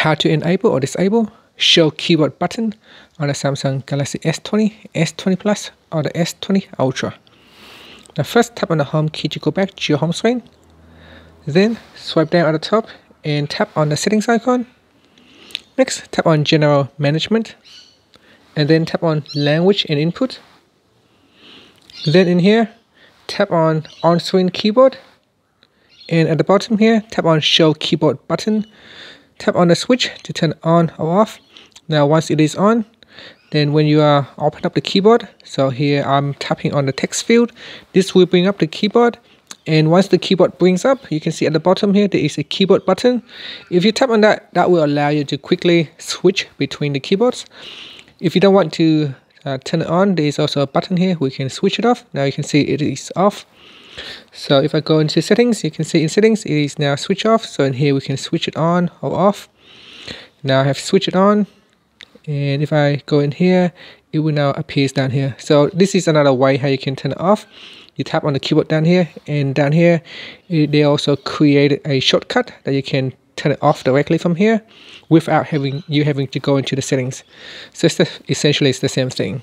how to enable or disable show keyboard button on the Samsung Galaxy S20, S20 Plus or the S20 Ultra. Now first tap on the home key to go back to your home screen. Then swipe down at the top and tap on the settings icon. Next tap on general management and then tap on language and input. Then in here tap on on-screen keyboard and at the bottom here tap on show keyboard button tap on the switch to turn on or off. Now once it is on then when you are open up the keyboard so here I'm tapping on the text field this will bring up the keyboard. And once the keyboard brings up you can see at the bottom here there is a keyboard button. If you tap on that that will allow you to quickly switch between the keyboards. If you don't want to uh, turn it on there is also a button here we can switch it off. Now you can see it is off so if I go into settings you can see in settings it is now switch off. So in here we can switch it on or off. Now I have switched it on. And if I go in here it will now appears down here. So this is another way how you can turn it off. You tap on the keyboard down here and down here it, they also created a shortcut that you can turn it off directly from here without having you having to go into the settings. So it's the, essentially it's the same thing